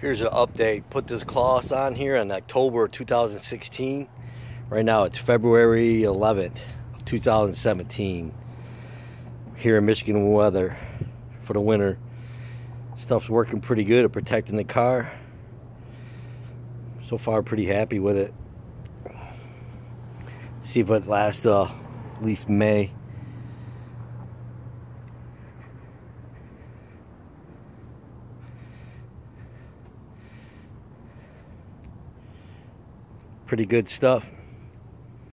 Here's an update. Put this Klasse on here in October 2016. Right now it's February 11th of 2017. Here in Michigan weather for the winter. Stuff's working pretty good at protecting the car. So far pretty happy with it. See if it lasts uh, at least May. Pretty good stuff.